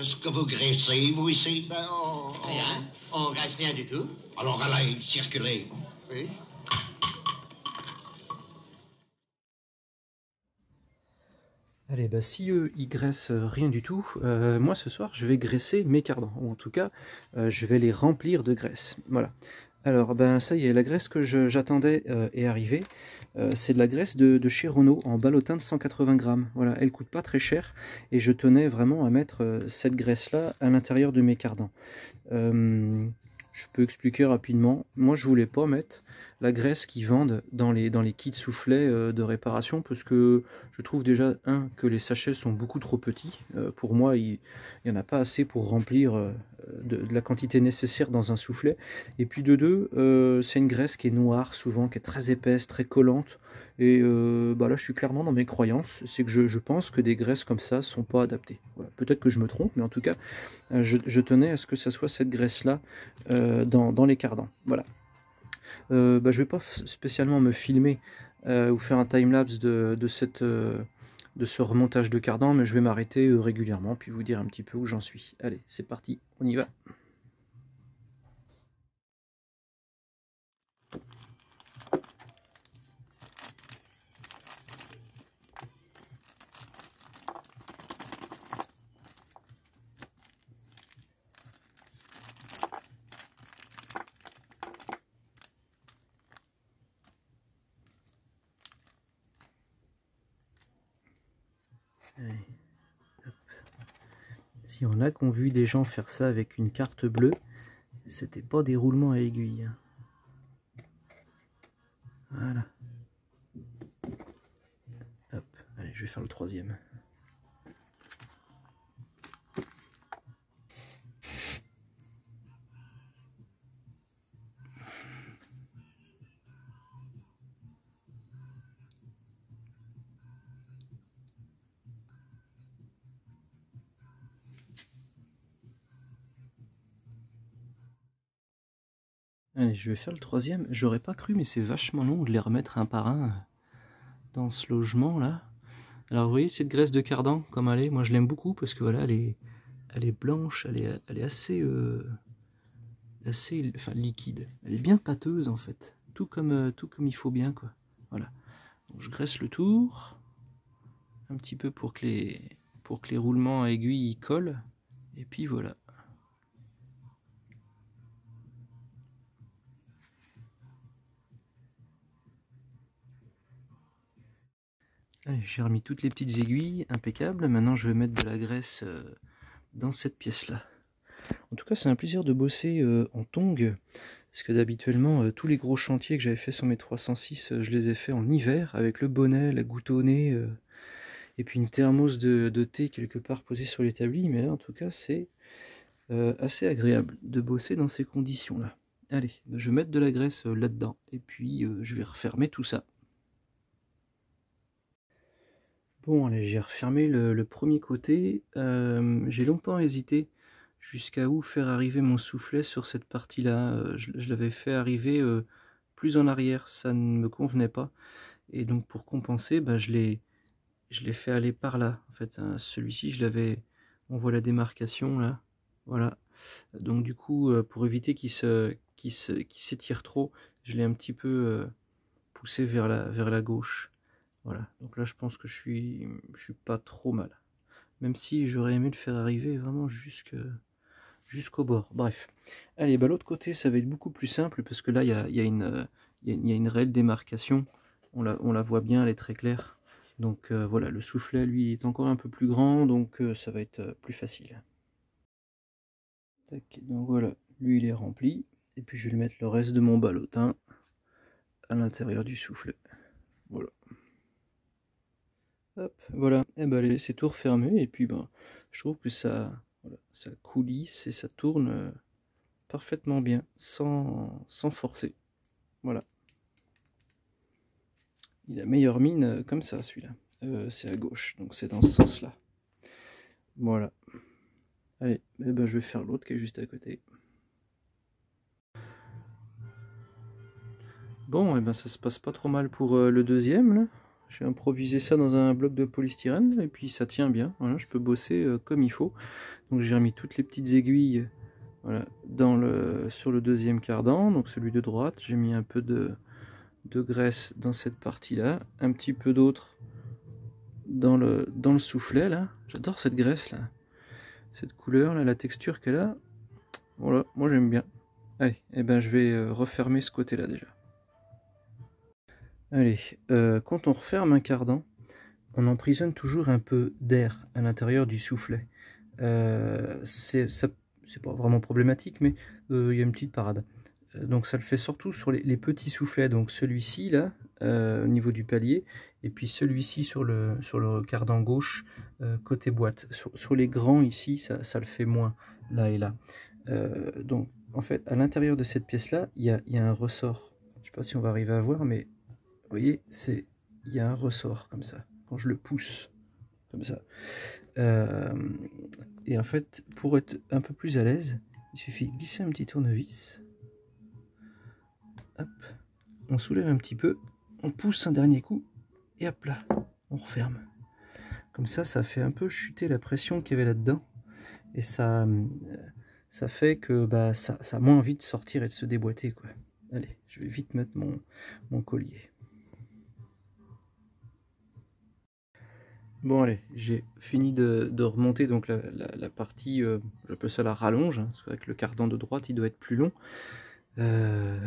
Qu'est-ce que vous graissez, vous, ici? Ben, on... Rien. On graisse rien du tout. Alors, allez, circulez. Oui. Allez, bah si eux, ils graissent rien du tout, euh, moi ce soir, je vais graisser mes cardans. Ou en tout cas, euh, je vais les remplir de graisse. Voilà. Alors, ben ça y est, la graisse que j'attendais est arrivée. c'est de la graisse de, chez Renault en ballotin de 180 grammes. Voilà, elle coûte pas très cher. Et je tenais vraiment à mettre cette graisse-là à l'intérieur de mes cardans. je peux expliquer rapidement. Moi, je voulais pas mettre la graisse qu'ils vendent dans les, dans les kits soufflets euh, de réparation parce que je trouve déjà, un, que les sachets sont beaucoup trop petits. Euh, pour moi, il n'y en a pas assez pour remplir euh, de, la quantité nécessaire dans un soufflet. Et puis de deux, c'est une graisse qui est noire souvent, qui est très épaisse, très collante. Et bah là, je suis clairement dans mes croyances. C'est que je, pense que des graisses comme ça sont pas adaptées. Peut-être que je me trompe, mais en tout cas, je, tenais à ce que ce soit cette graisse-là dans, dans les cardans. Voilà. Euh, bah, je ne vais pas spécialement me filmer euh, ou faire un timelapse de, euh, de ce remontage de cardan, mais je vais m'arrêter régulièrement puis vous dire un petit peu où j'en suis. Allez, c'est parti, on y va. Si on a qu'on vu des gens faire ça avec une carte bleue, c'était pas des roulements à aiguille. Hein. Voilà. Hop, allez, je vais faire le troisième. Je vais faire le troisième. J'aurais pas cru, mais c'est vachement long de les remettre un par un dans ce logement là. Alors vous voyez cette graisse de cardan comme elle est, moi je l'aime beaucoup parce que voilà, elle est, elle est blanche, elle est, elle est assez, euh, assez, enfin liquide. Elle est bien pâteuse en fait, tout comme, euh, tout comme il faut bien quoi. Voilà. Je graisse le tour, un petit peu pour que les, pour que les roulements à aiguille y collent, et puis voilà. J'ai remis toutes les petites aiguilles, impeccable. Maintenant, je vais mettre de la graisse euh, dans cette pièce-là. En tout cas, c'est un plaisir de bosser euh, en tongue, parce que d'habituellement, euh, tous les gros chantiers que j'avais fait sur mes 306, je les ai fait en hiver, avec le bonnet, la goutte et puis une thermos de, de, thé quelque part posée sur l'établi. Mais là, en tout cas, c'est assez agréable de bosser dans ces conditions-là. Allez, je vais mettre de la graisse là-dedans, et puis je vais refermer tout ça. Bon, allez, j'ai refermé le, premier côté. Euh, j'ai longtemps hésité jusqu'à où faire arriver mon soufflet sur cette partie-là. Euh, je, l'avais fait arriver euh, plus en arrière, ça ne me convenait pas. Et donc pour compenser, bah, je l'ai fait aller par là. En fait, hein, celui-ci, je l'avais... On voit la démarcation là. Voilà. Donc du coup, pour éviter qu'il s'étire trop, je l'ai un petit peu poussé vers la gauche. Voilà, donc là je pense que je suis, suis pas trop mal. Même si j'aurais aimé le faire arriver vraiment jusqu'au bord. Bref. Allez, bah l'autre côté ça va être beaucoup plus simple parce que là il y a, une, réelle démarcation. On la, voit bien, elle est très claire. Donc euh, voilà, le soufflet lui est encore un peu plus grand, donc euh, ça va être euh, plus facile. donc voilà, lui il est rempli. Et puis je vais lui mettre le reste de mon ballotin à l'intérieur du soufflet. Voilà voilà, et eh ben c'est tout refermé et puis ben, je trouve que ça, ça coulisse et ça tourne euh, parfaitement bien, sans, sans forcer. Voilà. Il a meilleure mine euh, comme ça celui-là. Euh, c'est à gauche, donc c'est dans ce sens-là. Voilà. Allez, eh ben, je vais faire l'autre qui est juste à côté. Bon, et eh ben ça se passe pas trop mal pour le deuxième là J'ai improvisé ça dans un bloc de polystyrène et puis ça tient bien. Voilà, je peux bosser euh, comme il faut. Donc j'ai remis toutes les petites aiguilles voilà, sur le deuxième cardan, donc celui de droite. J'ai mis un peu de, graisse dans cette partie-là, un petit peu d'autre dans le, dans le soufflet là. J'adore cette graisse là. Cette couleur là, la texture qu'elle a. Voilà, moi j'aime bien. Allez, et eh ben, je vais euh, refermer ce côté là déjà. Allez, euh, quand on referme un cardan, on emprisonne toujours un peu d'air à l'intérieur du soufflet. Euh, c'est pas vraiment problématique, mais euh, il y a une petite parade. Donc ça le fait surtout sur les, petits soufflets, donc celui-ci là, au niveau du palier, et puis celui-ci sur le, sur le cardan gauche, côté boîte. Sur, les grands ici, ça, ça, le fait moins, là et là. donc en fait, à l'intérieur de cette pièce-là, il y a, y a, un ressort. Je ne sais pas si on va arriver à voir, mais vous voyez, c'est il y a un ressort comme ça. Quand je le pousse, comme ça. Euh, et en fait, pour être un peu plus à l'aise, il suffit de glisser un petit tournevis. Hop, on soulève un petit peu, on pousse un dernier coup, et hop là, on referme. Comme ça, ça fait un peu chuter la pression qu'il y avait là-dedans. Et ça, euh, fait que bah, ça, ça a moins envie de sortir et de se déboîter. Quoi. Allez, je vais vite mettre mon collier. Bon allez, j'ai fini de, remonter donc la, partie, euh, j'appelle ça la rallonge, hein, parce qu'avec le cardan de droite il doit être plus long. Euh,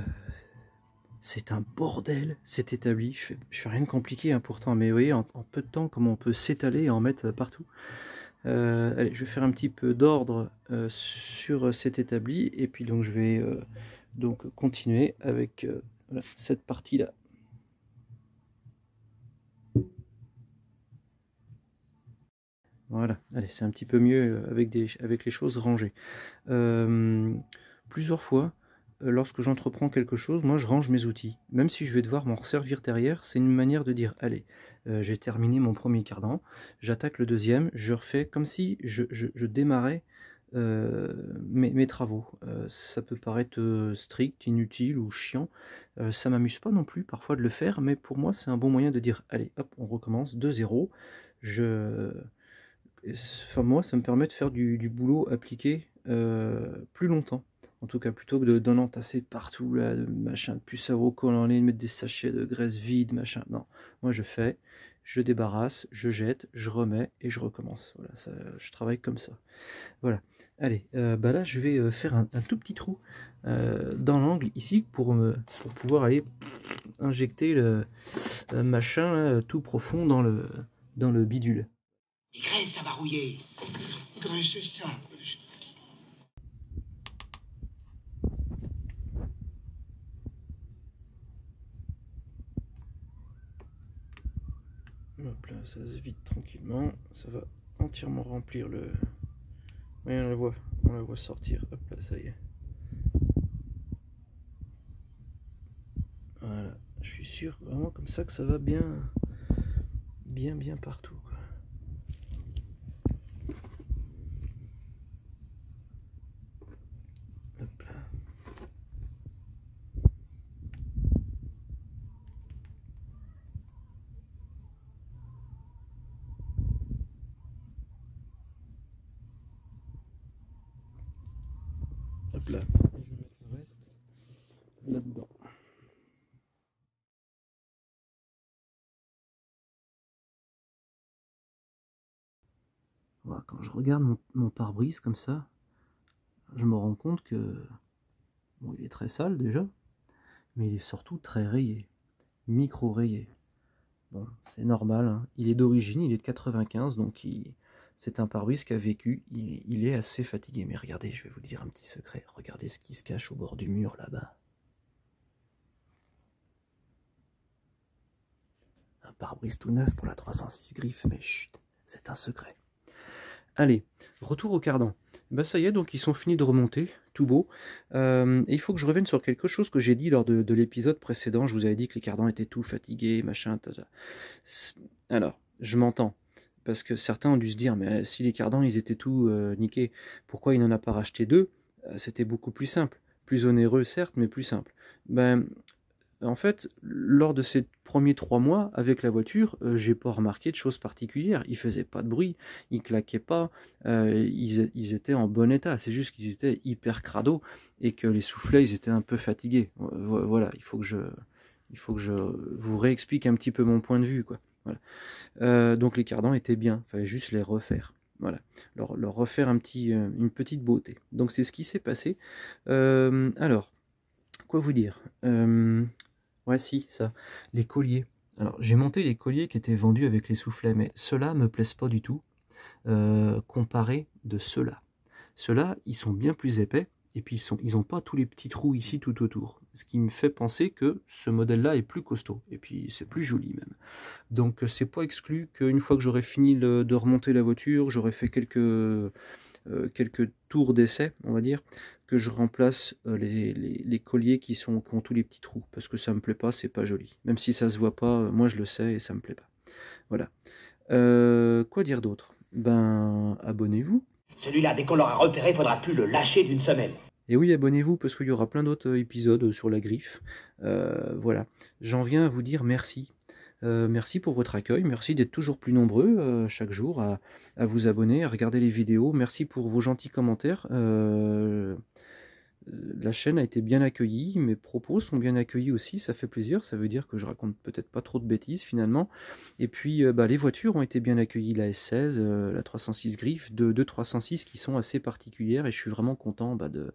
c'est un bordel, c'est établi, je fais, fais rien de compliqué hein, pourtant, mais vous voyez en, peu de temps comment on peut s'étaler et en mettre partout. Euh, allez, je vais faire un petit peu d'ordre sur cet établi, et puis donc je vais donc continuer avec cette partie là. Voilà, allez, c'est un petit peu mieux euh, avec, les choses rangées. Euh, plusieurs fois, euh, lorsque j'entreprends quelque chose, moi je range mes outils. Même si je vais devoir m'en resservir derrière, c'est une manière de dire, allez, j'ai terminé mon premier cardan, j'attaque le deuxième, je refais comme si je, démarrais mes, mes, travaux. ça peut paraître strict, inutile ou chiant. ça m'amuse pas non plus parfois de le faire, mais pour moi c'est un bon moyen de dire, allez, hop, on recommence de zéro. Je moi, ça me permet de faire du, boulot appliqué euh, plus longtemps. En tout cas, plutôt que d'en entasser partout, là, de machin, de puce à en ligne, mettre des sachets de graisse vide, machin. Non, moi je fais, je débarrasse, je jette, je remets et je recommence. Voilà, je travaille comme ça. Voilà. Allez, euh, bah là je vais euh, faire un, tout petit trou dans l'angle ici pour, me, pour pouvoir aller injecter le, machin tout profond dans le, dans le bidule. Graisse, ça va rouiller. Graisse, ça. Hop là, ça se vide tranquillement. Ça va entièrement remplir le... Oui, on la voit, on la voit sortir. Hop là, ça y est. Voilà, je suis sûr vraiment comme ça que ça va bien, bien, bien partout. Je vais mettre le reste là-dedans. Quand je regarde mon, pare-brise comme ça, je me rends compte que il est très sale déjà, mais il est surtout très rayé, micro rayé. Bon, c'est normal, hein. il est d'origine, il est de 95, donc il, c'est un pare-brise qui a vécu, il, est assez fatigué. Mais regardez, je vais vous dire un petit secret. Regardez ce qui se cache au bord du mur là-bas. Un pare-brise tout neuf pour la 306 griffes, mais chut, c'est un secret. Allez, retour au cardan. Bah ça y est, donc ils sont finis de remonter, tout beau. Euh, il faut que je revienne sur quelque chose que j'ai dit lors de, de l'épisode précédent. Je vous avais dit que les cardans étaient tout fatigués, machin. Alors, je m'entends. Parce que certains ont dû se dire, mais si les cardans, ils étaient tout euh, niqués, pourquoi il n'en a pas racheté deux? Euh, C'était beaucoup plus simple. Plus onéreux, certes, mais plus simple. Ben, en fait, lors de ces premiers trois mois avec la voiture, euh, j'ai pas remarqué de choses particulières. Ils faisaient pas de bruit, ils claquaient pas, euh, ils, étaient en bon état. C'est juste qu'ils étaient hyper crado et que les soufflets, ils étaient un peu fatigués. Voilà, il faut que je, il faut que je vous réexplique un petit peu mon point de vue, quoi. Voilà. donc les cardans étaient bien, il fallait juste les refaire. Voilà, leur, refaire petit, une petite beauté. Donc c'est ce qui s'est passé. alors, quoi vous dire? Euh, si, ça. Les colliers. Alors, j'ai monté les colliers qui étaient vendus avec les soufflets, mais ceux-là me plaisent pas du tout, euh, comparé de ceux-là. Ceux-là, ils sont bien plus épais, et puis ils n'ont pas tous les petits trous ici tout autour. Ce qui me fait penser que ce modèle-là est plus costaud, et puis c'est plus joli même. Donc c'est pas exclu qu'une fois que j'aurai fini de remonter la voiture, j'aurai fait quelques euh, quelques tours d'essai, on va dire, que je remplace euh, les, colliers qui, sont, qui ont tous les petits trous, parce que ça me plaît pas, c'est pas joli. Même si ça se voit pas, euh, moi je le sais et ça me plaît pas. Voilà. quoi dire d'autre? Ben, abonnez-vous. Celui-là, dès qu'on l'aura repéré, il faudra plus le lâcher d'une semaine. Et oui, abonnez-vous parce qu'il y aura plein d'autres épisodes sur la griffe. voilà. J'en viens à vous dire merci. Euh, merci pour votre accueil, merci d'être toujours plus nombreux euh, chaque jour à, vous abonner, à regarder les vidéos. Merci pour vos gentils commentaires. Euh, la chaîne a été bien accueillie, mes propos sont bien accueillis aussi, ça fait plaisir, ça veut dire que je raconte peut-être pas trop de bêtises finalement. Et puis bah, les voitures ont été bien accueillies, la S16, la 306 Griff, deux 306 qui sont assez particulières et je suis vraiment content bah, de,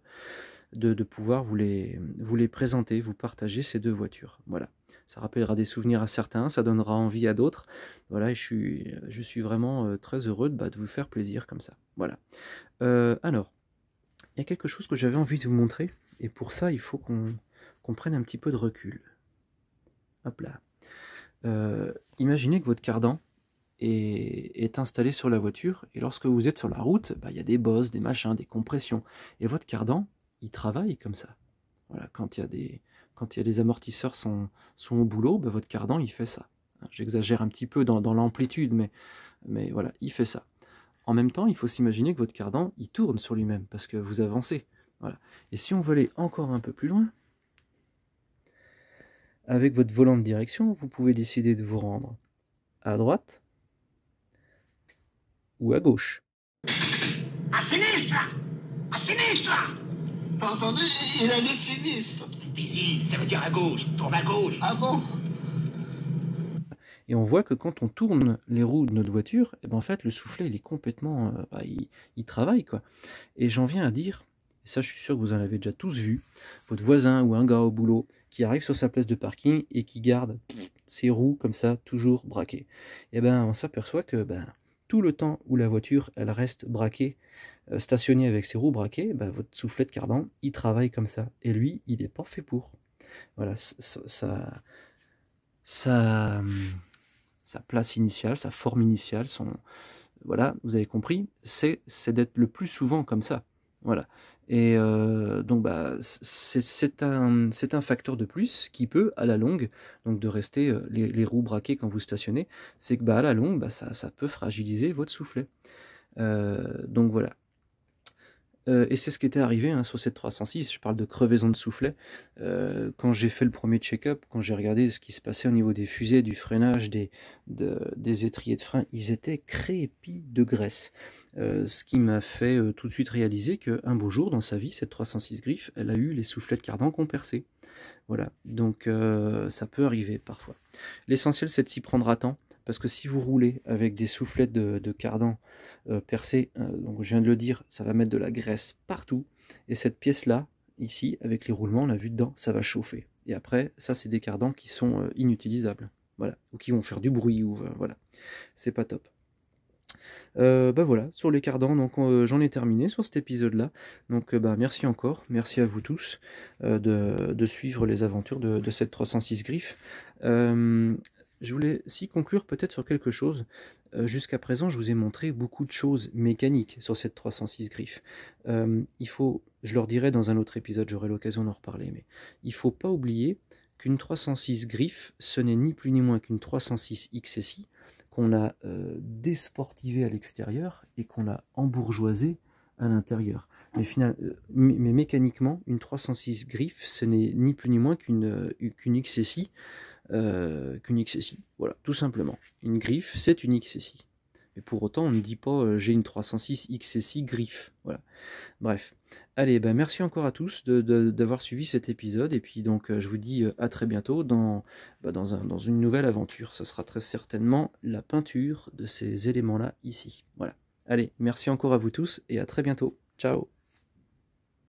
de, pouvoir vous les, présenter, vous partager ces deux voitures. Voilà ça rappellera des souvenirs à certains, ça donnera envie à d'autres. Voilà, je suis, je suis vraiment euh, très heureux bah, de, vous faire plaisir comme ça. Voilà. Euh, alors, il y a quelque chose que j'avais envie de vous montrer, et pour ça, il faut qu'on prenne un petit peu de recul. Hop là. Euh, imaginez que votre cardan est, installé sur la voiture, et lorsque vous êtes sur la route, bah, il y a des bosses, des machins, des compressions, et votre cardan, il travaille comme ça. Voilà, quand il y a des, amortisseurs sont, au boulot, ben, votre cardan, il fait ça. J'exagère un petit peu dans, l'amplitude, mais, mais voilà, il fait ça. En même temps, il faut s'imaginer que votre cardan, il tourne sur lui-même, parce que vous avancez. Voilà. Et si on veut aller encore un peu plus loin, avec votre volant de direction, vous pouvez décider de vous rendre à droite ou à gauche. À sinistre À sinistre T'as entendu Il a des sinistres ça veut dire à gauche. Tourne à gauche. Ah bon? Et on voit que quand on tourne les roues de notre voiture, eh ben en fait le soufflet il est complètement, euh, bah, il, travaille quoi. Et j'en viens à dire, et ça je suis sûr que vous en avez déjà tous vu, votre voisin ou un gars au boulot qui arrive sur sa place de parking et qui garde ses roues comme ça toujours braquées. Et eh ben on s'aperçoit que ben tout le temps où la voiture elle reste braquée, euh, stationnée avec ses roues braquées, bah, votre soufflet de cardan, il travaille comme ça. Et lui, il n'est pas fait pour. Voilà, sa, sa, place initiale, sa forme initiale, son, voilà, vous avez compris, c'est d'être le plus souvent comme ça. Voilà. Et euh, donc, bah, c'est un, un, facteur de plus qui peut, à la longue, donc de rester euh, les, roues braquées quand vous stationnez, c'est que bah, à la longue, bah, ça, ça, peut fragiliser votre soufflet. Euh, donc voilà. Et c'est ce qui était arrivé hein, sur cette 306, je parle de crevaison de soufflet. quand j'ai fait le premier check-up, quand j'ai regardé ce qui se passait au niveau des fusées, du freinage, des, étriers de frein, ils étaient crépis de graisse. Euh, ce qui m'a fait euh, tout de suite réaliser qu'un beau jour dans sa vie, cette 306 griffes, elle a eu les soufflets de cardan qu'on percé. Voilà, donc euh, ça peut arriver parfois. L'essentiel c'est de s'y prendre à temps, parce que si vous roulez avec des soufflets de, cardan percés, donc je viens de le dire, ça va mettre de la graisse partout, et cette pièce-là, ici, avec les roulements, on l'a vu dedans, ça va chauffer. Et après, ça c'est des cardans qui sont inutilisables, voilà, ou qui vont faire du bruit, ou voilà, c'est pas top. Euh, bah voilà, sur les cardans, donc euh, j'en ai terminé sur cet épisode-là. Donc euh, bah merci encore, merci à vous tous de, suivre les aventures de, cette 306 griffe. Je voulais aussi conclure peut-être sur quelque chose. Jusqu'à présent, je vous ai montré beaucoup de choses mécaniques sur cette 306 griffe. il faut, je leur dirai dans un autre épisode, j'aurai l'occasion d'en reparler, mais il faut pas oublier qu'une 306 griffe, ce n'est ni plus ni moins qu'une 306 XSI, qu'on a euh, désportivé à l'extérieur et qu'on a embourgeoisé à l'intérieur. Mais, euh, mais mécaniquement, une 306 griffe, ce n'est ni plus ni moins qu'une XSI. Qu'une XSI, voilà, tout simplement. Une griffe, c'est une XSI. Mais pour autant, on ne dit pas j'ai une 306 XSI griffe. Voilà. Bref. Allez, ben merci encore à tous d'avoir suivi cet épisode. Et puis donc je vous dis à très bientôt dans, bah, dans, un, dans une nouvelle aventure. Ça sera très certainement la peinture de ces éléments-là ici. Voilà. Allez, merci encore à vous tous et à très bientôt. Ciao